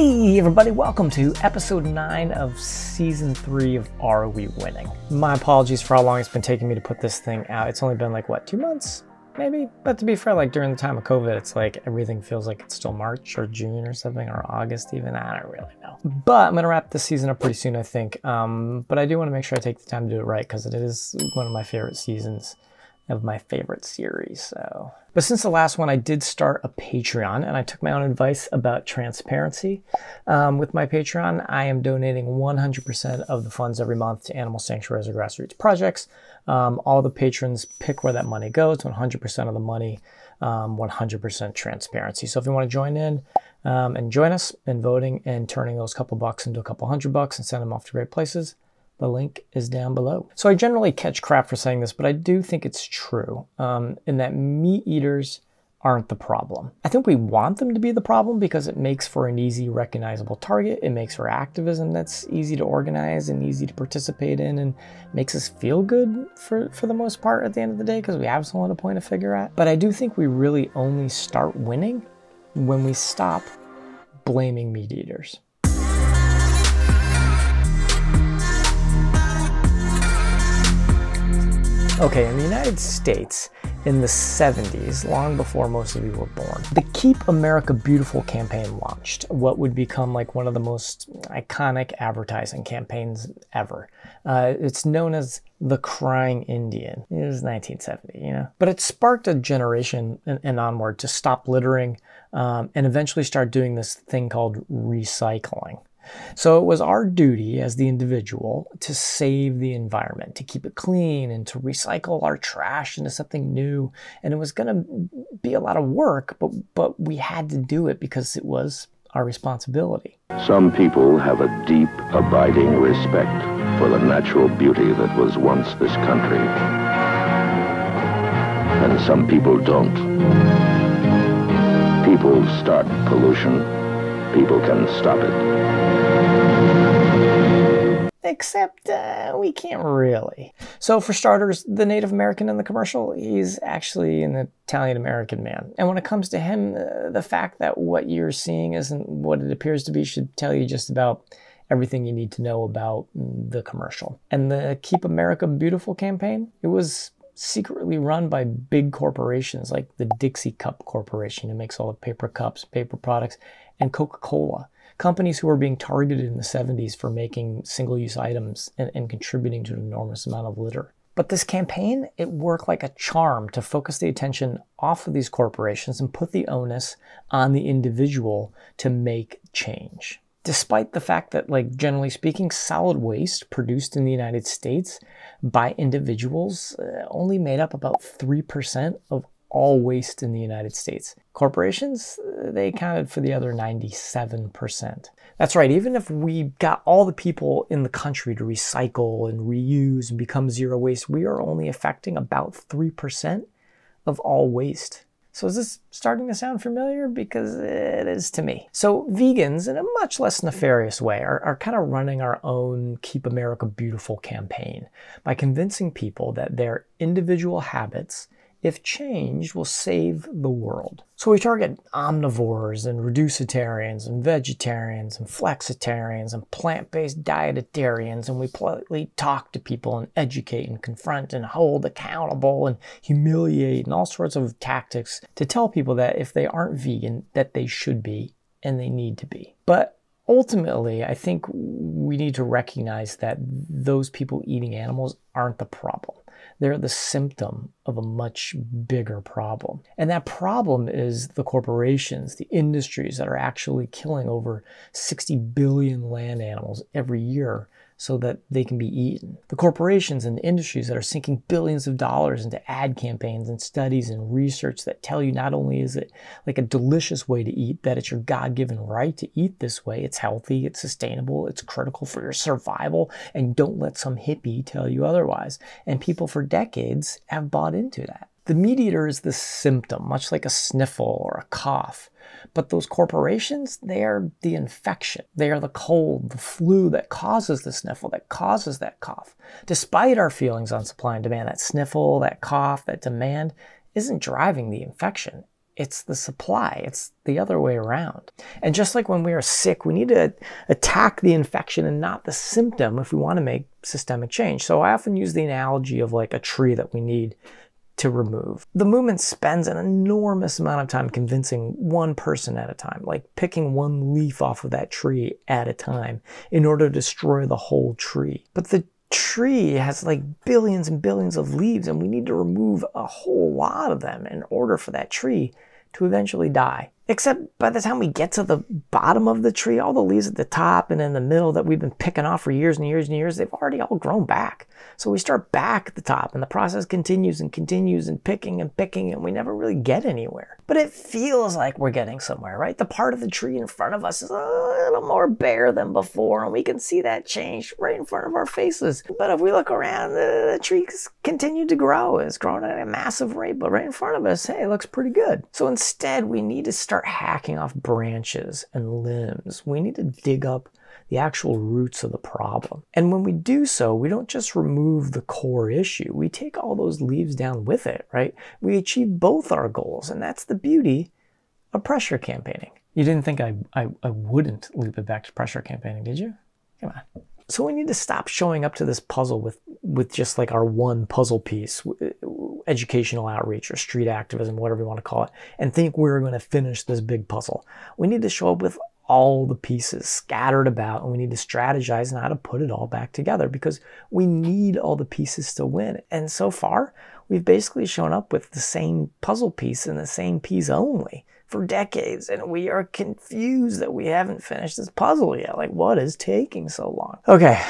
Hey everybody, welcome to episode 9 of season 3 of Are We Winning? My apologies for how long it's been taking me to put this thing out. It's only been like, what, two months? Maybe? But to be fair, like during the time of COVID, it's like everything feels like it's still March or June or something, or August even. I don't really know. But I'm going to wrap this season up pretty soon, I think. Um, but I do want to make sure I take the time to do it right because it is one of my favorite seasons of my favorite series. So, but since the last one, I did start a Patreon, and I took my own advice about transparency. Um, with my Patreon, I am donating 100% of the funds every month to animal sanctuaries or grassroots projects. Um, all the patrons pick where that money goes. 100% of the money, um, 100% transparency. So if you want to join in. Um, and join us in voting and turning those couple bucks into a couple hundred bucks and send them off to great places, the link is down below. So I generally catch crap for saying this, but I do think it's true um, in that meat eaters aren't the problem. I think we want them to be the problem because it makes for an easy recognizable target. It makes for activism that's easy to organize and easy to participate in and makes us feel good for, for the most part at the end of the day because we have someone to point a figure at. But I do think we really only start winning when we stop blaming meat eaters. Okay, in the United States, in the 70s, long before most of you were born, the Keep America Beautiful campaign launched, what would become like one of the most iconic advertising campaigns ever. Uh, it's known as the Crying Indian. It was 1970, you know? But it sparked a generation and, and onward to stop littering um, and eventually start doing this thing called recycling. So it was our duty as the individual to save the environment, to keep it clean and to recycle our trash into something new. And it was going to be a lot of work, but, but we had to do it because it was our responsibility. Some people have a deep, abiding respect for the natural beauty that was once this country. And some people don't. People start pollution. People can stop it except uh, we can't really. So, for starters, the Native American in the commercial, he's actually an Italian American man. And when it comes to him, uh, the fact that what you're seeing isn't what it appears to be should tell you just about everything you need to know about the commercial. And the Keep America Beautiful campaign, it was secretly run by big corporations like the Dixie Cup Corporation, who makes all the paper cups, paper products, and Coca Cola companies who were being targeted in the 70s for making single use items and, and, contributing to an enormous amount of litter. But this campaign, it worked like a charm to focus the attention off of these corporations and put the onus on the individual to make change. Despite the fact that, like, generally speaking, solid waste produced in the United States by individuals uh, only made up about 3% of all waste in the United States. Corporations, they accounted for the other 97%. That's right, even if we got all the people in the country to recycle and reuse and become zero waste, we are only affecting about 3% of all waste. So is this starting to sound familiar? Because it is to me. So vegans, in a much less nefarious way, are, are kind of running our own Keep America Beautiful campaign by convincing people that their individual habits if changed, will save the world. So we target omnivores and reducitarians and vegetarians and flexitarians and plant-based dietarians and we politely talk to people and educate and confront and hold accountable and humiliate and all sorts of tactics to tell people that if they aren't vegan that they should be and they need to be. But ultimately, I think we need to recognize that those people eating animals aren't the problem. They're the symptom of a much bigger problem. And that problem is the corporations, the industries that are actually killing over 60 billion land animals every year so that they can be eaten. The corporations and the industries that are sinking billions of dollars into ad campaigns and studies and research that tell you not only is it like a delicious way to eat, that it's your God given right to eat this way, it's healthy, it's sustainable, it's critical for your survival, and don't let some hippie tell you otherwise. And people for decades have bought into that. The meat eater is the symptom, much like a sniffle or a cough. But those corporations, they are the infection. They are the cold, the flu that causes the sniffle, that causes that cough. Despite our feelings on supply and demand, that sniffle, that cough, that demand isn't driving the infection. it's the supply. It's the other way around. And just like when we are sick, we need to attack the infection and not the symptom if we want to make systemic change. So I often use the analogy of like a tree that we need to remove. The movement spends an enormous amount of time convincing one person at a time, like picking one leaf off of that tree at a time in order to destroy the whole tree. But the tree has like billions and billions of leaves, and we need to remove a whole lot of them in order for that tree to eventually die. Except by the time we get to the bottom of the tree, all the leaves at the top and in the middle that we've been picking off for years and years and years, they've already all grown back. So we start back at the top and the process continues and continues and picking and picking and we never really get anywhere. But it feels like we're getting somewhere, right? The part of the tree in front of us is a little more bare than before and we can see that change right in front of our faces. But if we look around, the, the trees continue to grow. It's growing at a massive rate, but right in front of us, hey, it looks pretty good. So instead, we need to start hacking off branches and limbs. We need to dig up the actual roots of the problem. And when we do so, we don't just remove the core issue, we take all those leaves down with it, right? We achieve both our goals, and that's the beauty of pressure campaigning. You didn't think I, I, I wouldn't loop it back to pressure campaigning, did you? Come on. So we need to stop showing up to this puzzle with, with just like our one puzzle piece, educational outreach or street activism, whatever you want to call it, and think we're going to finish this big puzzle. We need to show up with all the pieces scattered about and we need to strategize on how to put it all back together because we need all the pieces to win. And so far, we've basically shown up with the same puzzle piece and the same piece only for decades and we are confused that we haven't finished this puzzle yet. Like, what is taking so long? Okay,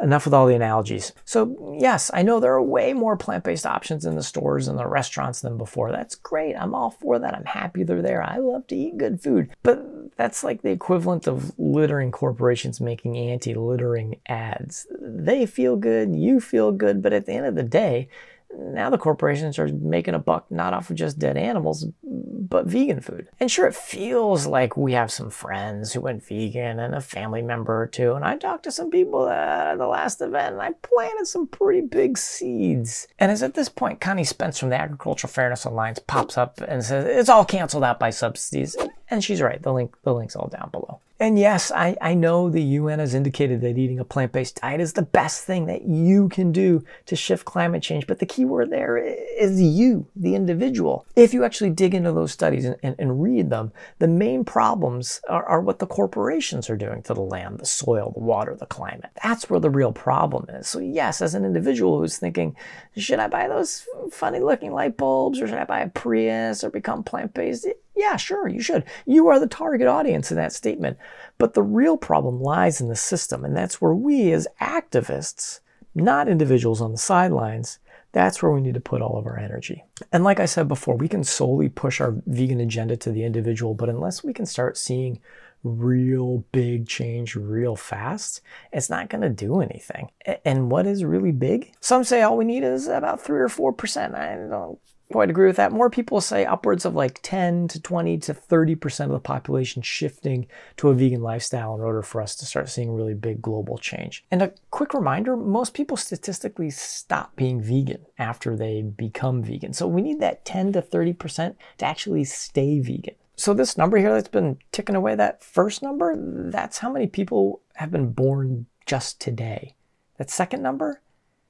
enough with all the analogies. So, yes, I know there are way more plant based options in the stores and the restaurants than before. That's great. I'm all for that. I'm happy they're there. I love to eat good food. But that's like the equivalent of littering corporations making anti littering ads. They feel good, you feel good, but at the end of the day, now the corporations are making a buck not off of just dead animals, but vegan food. And sure, it feels like we have some friends who went vegan and a family member or two. And I talked to some people at the last event and I planted some pretty big seeds. And it's at this point Connie Spence from the Agricultural Fairness Alliance pops up and says, it's all canceled out by subsidies. And she's right. The link, the link's all down below. And yes, I, I know the UN has indicated that eating a plant based diet is the best thing that you can do to shift climate change. But the key word there is you, the individual. If you actually dig into those studies and, and, and read them, the main problems are, are what the corporations are doing to the land, the soil, the water, the climate. That's where the real problem is. So, yes, as an individual who's thinking, should I buy those funny looking light bulbs or should I buy a Prius or become plant based? Yeah, sure, you should. You are the target audience in that statement. But the real problem lies in the system, and that's where we as activists, not individuals on the sidelines, that's where we need to put all of our energy. And like I said before, we can solely push our vegan agenda to the individual, but unless we can start seeing real big change real fast, it's not going to do anything. And what is really big? Some say all we need is about 3 or 4%. I don't Oh, quite agree with that. More people say upwards of like 10 to 20 to 30% of the population shifting to a vegan lifestyle in order for us to start seeing really big global change. And a quick reminder most people statistically stop being vegan after they become vegan. So we need that 10 to 30% to actually stay vegan. So this number here that's been ticking away, that first number, that's how many people have been born just today. That second number,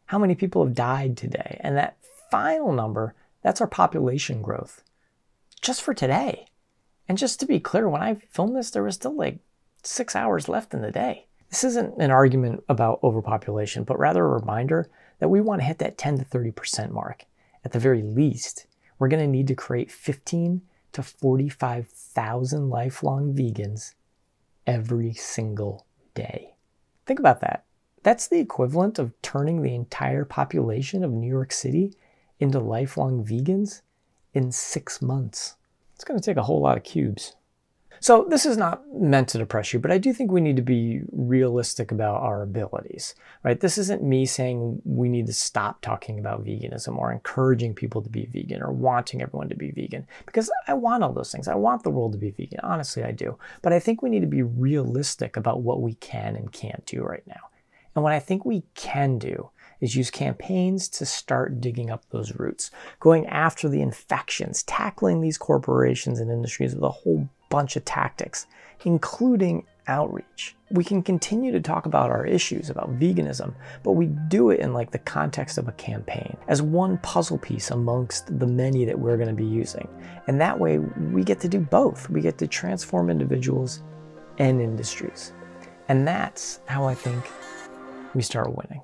how many people have died today. And that final number, that's our population growth just for today. And just to be clear, when I filmed this, there was still like six hours left in the day. This isn't an argument about overpopulation, but rather a reminder that we want to hit that 10 to 30% mark. At the very least, we're going to need to create 15 to 45,000 lifelong vegans every single day. Think about that. That's the equivalent of turning the entire population of New York City into lifelong vegans in six months. It's going to take a whole lot of cubes. So this is not meant to depress you, but I do think we need to be realistic about our abilities, right? This isn't me saying we need to stop talking about veganism or encouraging people to be vegan or wanting everyone to be vegan because I want all those things. I want the world to be vegan. Honestly, I do. But I think we need to be realistic about what we can and can't do right now. And what I think we can do is use campaigns to start digging up those roots, going after the infections, tackling these corporations and industries with a whole bunch of tactics, including outreach. We can continue to talk about our issues about veganism, but we do it in like the context of a campaign as one puzzle piece amongst the many that we're going to be using. And that way we get to do both. We get to transform individuals and industries. And that's how I think we start winning.